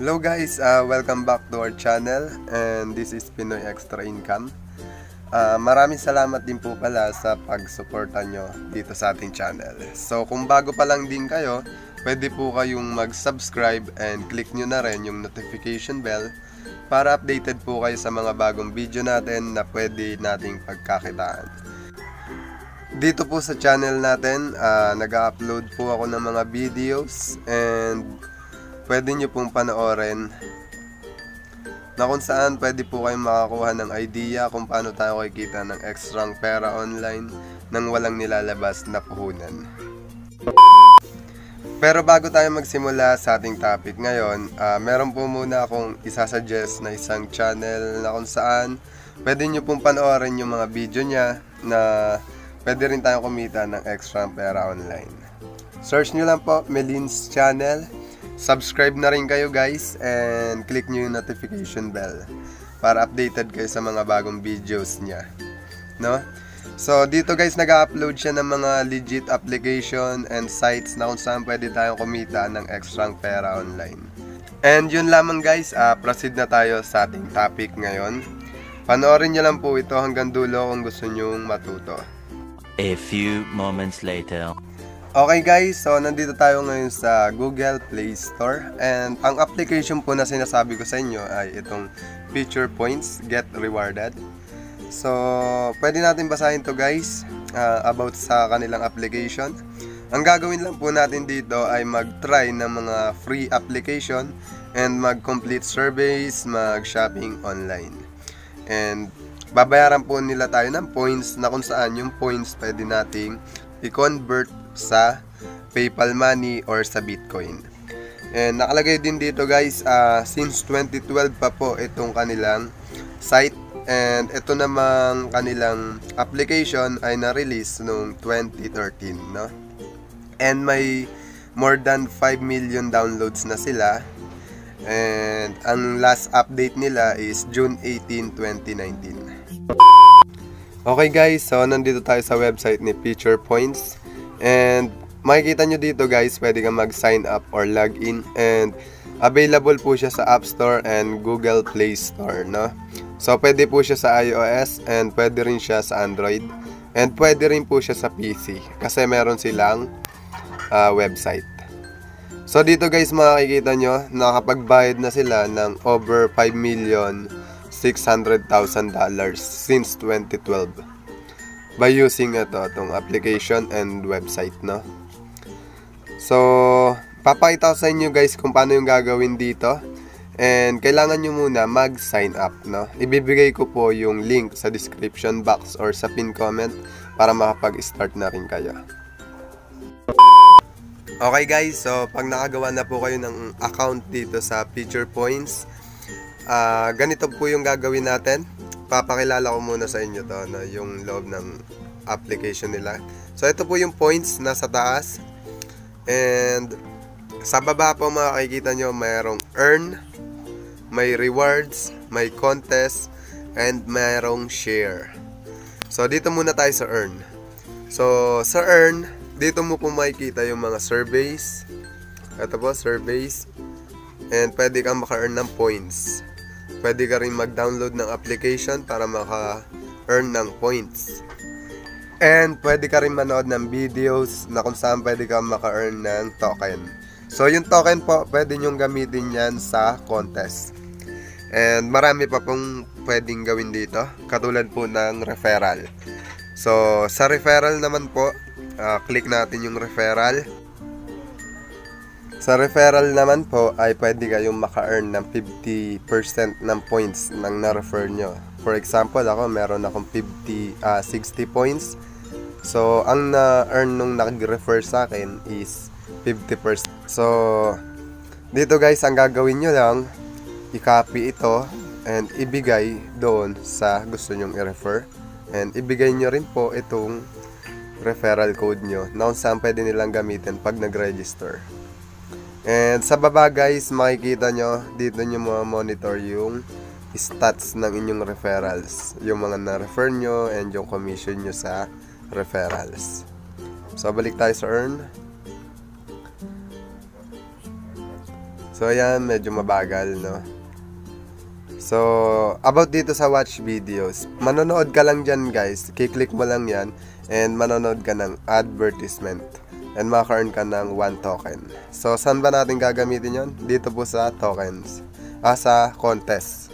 Hello guys, uh, welcome back to our channel and this is Pinoy Extra Income. Uh, maraming salamat din po pala sa pagsuporta nyo dito sa ating channel. So kung bago pa lang din kayo, pwede po kayong mag-subscribe and click nyo na rin yung notification bell para updated po kayo sa mga bagong video natin na pwede nating pagkakitaan. Dito po sa channel natin, uh, nag-upload po ako ng mga videos and pwede nyo pong panoorin na kung saan pwede po kayong makakuha ng idea kung paano tayo kikita ng extrang pera online nang walang nilalabas na puhunan. Pero bago tayo magsimula sa ating topic ngayon, uh, meron po muna akong isasuggest na isang channel na kung saan pwede nyo pong panoorin yung mga video niya na pwede rin tayong kumita ng extra pera online. Search nyo lang po Melin's channel Subscribe na rin kayo guys and click nyo yung notification bell para updated kayo sa mga bagong videos niya. No? So, dito guys, nag-upload siya ng mga legit application and sites na kung saan pwede tayong kumita ng extra pera online. And yun lamang guys, uh, proceed na tayo sa ating topic ngayon. Panoorin nyo lang po ito hanggang dulo kung gusto nyo matuto. A few moments later. Okay guys, so nandito tayo ngayon sa Google Play Store and ang application po na sinasabi ko sa inyo ay itong Feature Points Get Rewarded. So, pwede natin basahin to guys uh, about sa kanilang application. Ang gagawin lang po natin dito ay mag-try ng mga free application and mag-complete surveys, mag-shopping online. And babayaran po nila tayo ng points na kung saan yung points pwede nating i-convert sa PayPal Money or sa Bitcoin. And nakalagay din dito guys, uh, since 2012 pa po itong kanilang site and ito namang kanilang application ay na-release noong 2013, no? And may more than 5 million downloads na sila. And ang last update nila is June 18, 2019. Okay guys, so nandito tayo sa website ni Feature Points. And makikita nyo dito guys, pwede kang mag-sign up or log in and available po siya sa App Store and Google Play Store, no? So, pwede po siya sa iOS and pwede rin siya sa Android and pwede rin po siya sa PC kasi meron silang uh, website. So, dito guys, makikita nyo, nakapagbayad na sila ng over 5 million $600,000 since 2012 by using ito, itong application and website, no? So, papakita ko sa inyo guys kung paano yung gagawin dito. And kailangan nyo muna mag-sign up, no? Ibibigay ko po yung link sa description box or sa pin comment para makapag-start na rin kayo. Okay guys, so pag nakagawa na po kayo ng account dito sa Feature Points, uh, ganito po yung gagawin natin papakilala ko muna sa inyo to, no, yung loob ng application nila. So, ito po yung points nasa taas. And, sa baba po makikita nyo, mayroong earn, may rewards, may contest, and mayroong share. So, dito muna tayo sa earn. So, sa earn, dito mo po makikita yung mga surveys. Ito po, surveys. And pwede kang maka-earn ng points. Pwede ka rin mag-download ng application para maka-earn ng points. And pwede ka rin manood ng videos na kung saan pwede ka maka-earn ng token. So yung token po, pwede nyong gamitin yan sa contest. And marami pa pong pwedeng gawin dito, katulad po ng referral. So sa referral naman po, uh, click natin yung referral. Sa referral naman po ay pwede kayong maka-earn ng 50% ng points ng na-refer nyo. For example, ako meron akong 50, uh, 60 points. So, ang na-earn nung nag-refer sa akin is 50%. So, dito guys, ang gagawin nyo lang, i-copy ito and ibigay doon sa gusto nyong i-refer. And ibigay nyo rin po itong referral code nyo na kung saan pwede nilang gamitin pag nag-register. And sa baba guys, makikita nyo, dito nyo mga monitor yung stats ng inyong referrals. Yung mga na-refer nyo and yung commission nyo sa referrals. So, balik tayo sa earn. So, ayan, medyo mabagal, no? So, about dito sa watch videos, manonood ka lang dyan guys, kiklik mo lang yan, and manonood ka ng advertisement. And maka-earn ka ng 1 token. So, saan ba natin gagamitin yon? Dito po sa tokens. Ah, sa contest.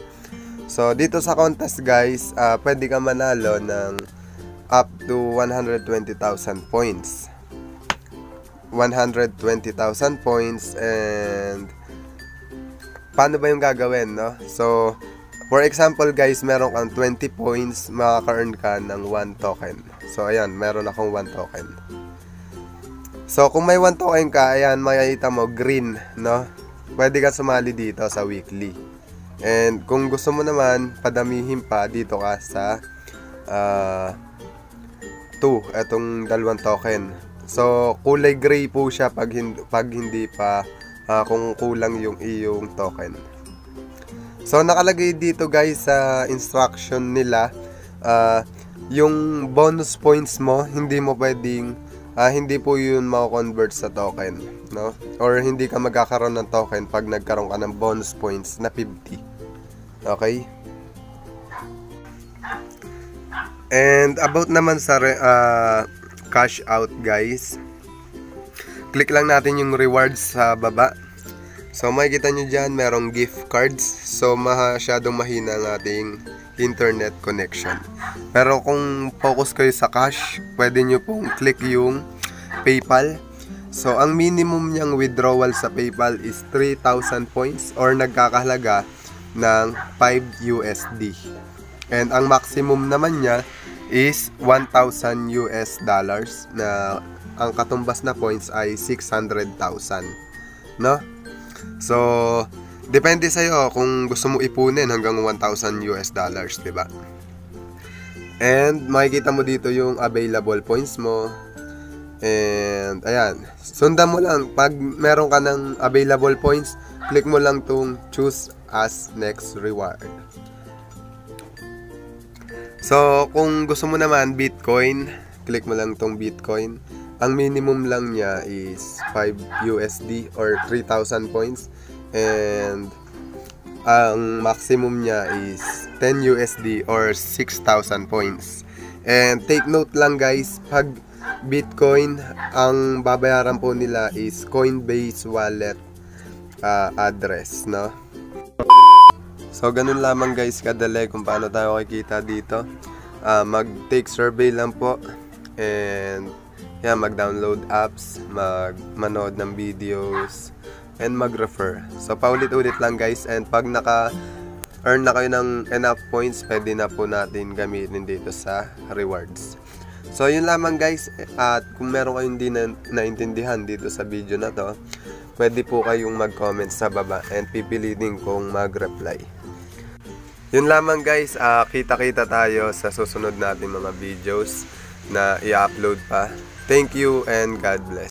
So, dito sa contest guys, ah, pwede ka manalo ng up to 120,000 points. 120,000 points and paano ba yung gagawin, no? So, for example guys, meron kang 20 points, makaka-earn ka ng 1 token. So, ayan, meron akong 1 token. So, kung may 1 token ka, ayan, makikita mo, green, no? Pwede ka sumali dito sa weekly. And kung gusto mo naman, padamihin pa dito ka sa uh, 2, etong dalawang token. So, kulay gray po siya pag hindi, pag hindi pa uh, kung kulang yung iyong token. So nakalagay dito guys sa instruction nila uh, yung bonus points mo hindi mo pwedeng uh, hindi po yun mako-convert sa token, no? Or hindi ka magkakaroon ng token pag nagkaroon ka ng bonus points na 50. Okay? And about naman sa uh, cash out guys, click lang natin yung rewards sa baba. So makikita nyo dyan, merong gift cards. So masyadong mahina ang ating internet connection. Pero kung focus kayo sa cash, pwede nyo pong click yung PayPal. So ang minimum niyang withdrawal sa PayPal is 3,000 points or nagkakahalaga ng 5 USD. And ang maximum naman niya is 1,000 US dollars na ang katumbas na points ay 600,000. No? So, depende sa iyo kung gusto mo ipunin hanggang 1,000 US dollars, 'di ba? And makikita mo dito yung available points mo. And ayan, sundan mo lang pag meron ka ng available points, click mo lang tong choose as next reward. So, kung gusto mo naman Bitcoin, click mo lang tong Bitcoin. Ang minimum lang niya is 5 USD or 3,000 points. And ang maximum niya is 10 USD or 6,000 points. And take note lang guys, pag Bitcoin, ang babayaran po nila is Coinbase wallet uh, address, no? So, ganun lamang guys kadali kung paano tayo kikita dito. Uh, mag-take survey lang po. And yan, mag-download apps, mag-manood ng videos, and mag-refer. So, paulit-ulit lang guys. And pag naka earn na kayo ng enough points, pwede na po natin gamitin dito sa rewards. So, yun lamang guys. At kung meron kayong hindi na naintindihan dito sa video na to, pwede po kayong mag-comment sa baba and pipilitin kong mag-reply. Yun lamang guys, uh, kita-kita tayo sa susunod natin mga videos na i-upload pa. Thank you and God bless.